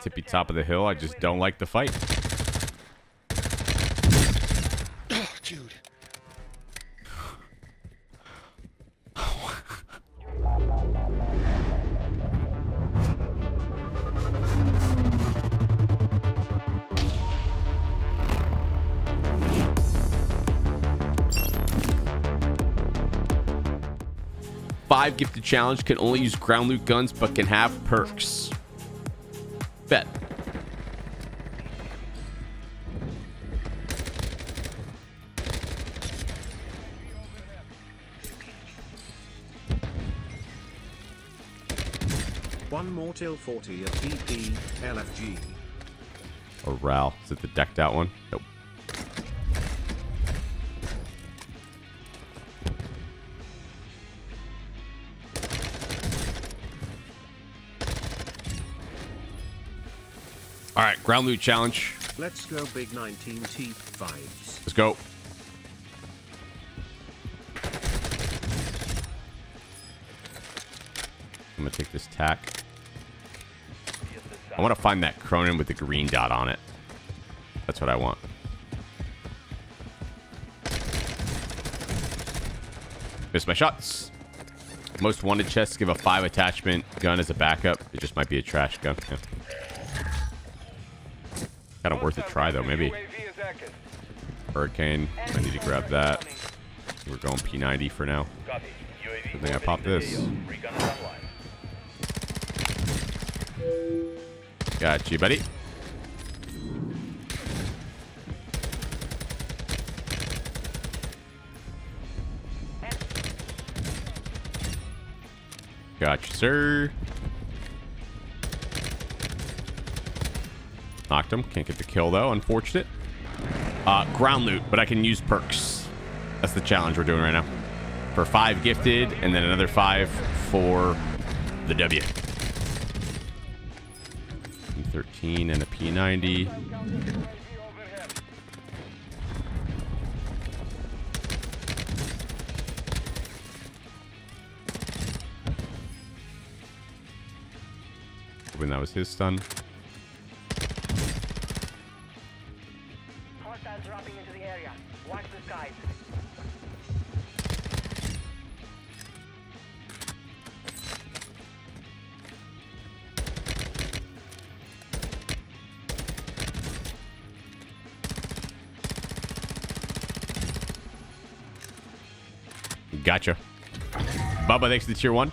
Tippy top of the hill. I just don't like the fight. Jude. Five gifted challenge can only use ground loot guns but can have perks. Bet. One more till 40 of PP, LFG. Or oh, Ral. Is it the decked out one? Nope. All right, ground loot challenge. Let's go big 19 teeth vibes. Let's go. I'm gonna take this tack. I want to find that Cronen with the green dot on it. That's what I want. Miss my shots. Most wanted chests give a five attachment gun as a backup. It just might be a trash gun. Yeah. Kind of worth a try though, maybe. Hurricane. I need to grab that. We're going P90 for now. Good thing I popped this. Got you, buddy. Got you, sir. Knocked him. Can't get the kill, though. Unfortunate. Uh, ground loot, but I can use perks. That's the challenge we're doing right now. For five gifted, and then another five for the W. P13 and a P90. When that was his stun. Dropping into the area. Watch the skies. Gotcha. Bubba, thanks to the tier one.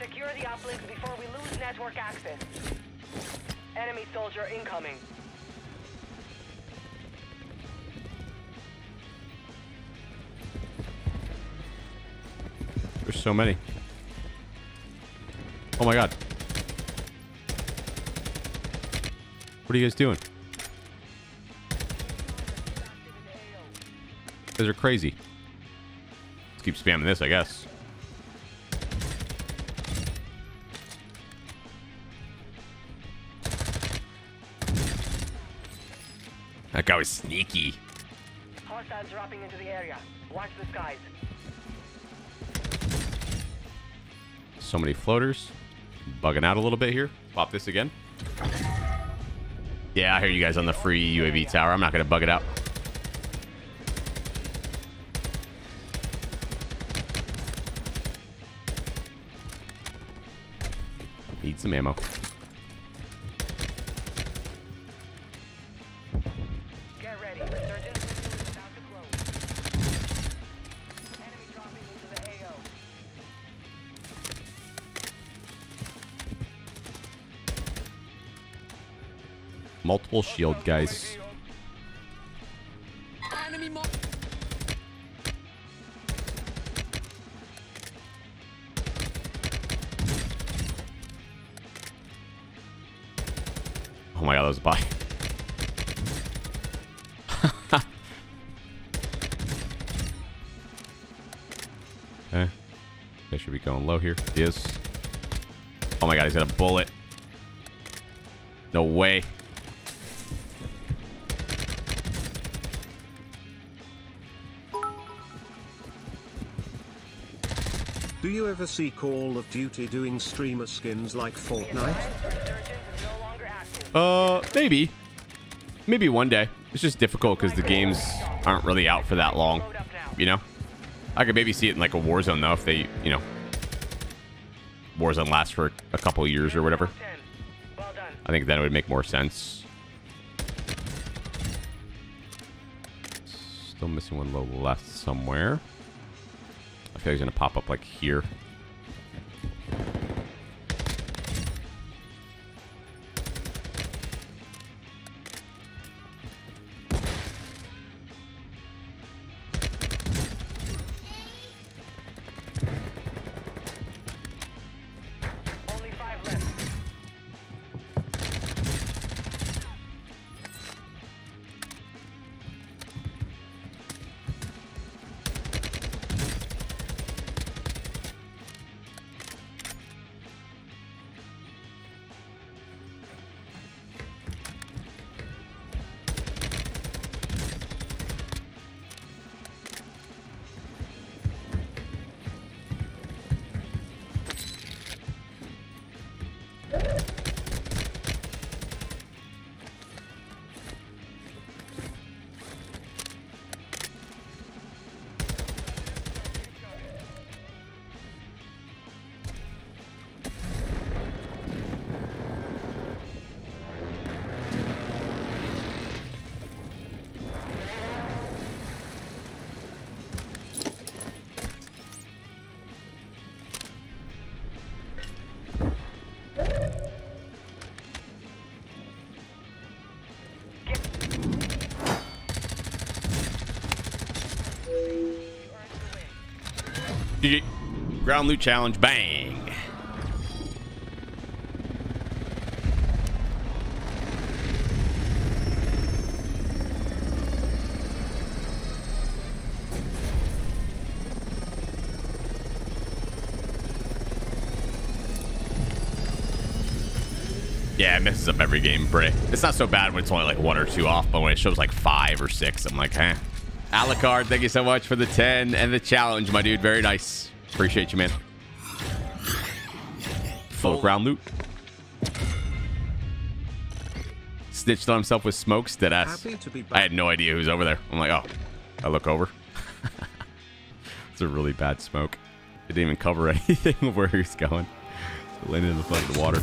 Secure the uplinks before we lose network access. Enemy soldier incoming. There's so many. Oh my god. What are you guys doing? Guys are crazy. Let's keep spamming this, I guess. That guy was sneaky. Hostiles dropping into the area. Watch the skies. So many floaters. Bugging out a little bit here. Pop this again. Yeah, I hear you guys on the free UAV tower. I'm not going to bug it out. Need some ammo. Multiple shield guys. Oh my god, that was a buy. okay. Eh, they should be going low here. He is. Oh my god, he's got a bullet. No way. Do you ever see Call of Duty doing streamer skins like Fortnite? Uh, maybe. Maybe one day. It's just difficult because the games aren't really out for that long. You know? I could maybe see it in like a Warzone though if they, you know, Warzone lasts for a couple years or whatever. 10. Well done. I think then it would make more sense. Still missing one low left somewhere. I feel like he's gonna pop up like here. Left. GG. Ground loot challenge. Bang. Yeah, it messes up every game, Bray. It's not so bad when it's only like one or two off, but when it shows like five or six, I'm like, eh. Alucard, thank you so much for the 10 and the challenge, my dude. Very nice. Appreciate you, man. Full ground loot. Snitched on himself with smokes, dead ass. Happy to be I had no idea who's over there. I'm like, oh, I look over. it's a really bad smoke. It didn't even cover anything of where he's going. It landed in the the water.